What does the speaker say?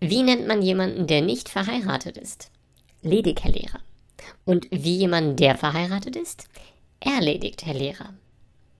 Wie nennt man jemanden, der nicht verheiratet ist? Ledig, Herr Lehrer. Und wie jemanden, der verheiratet ist? Erledigt, Herr Lehrer.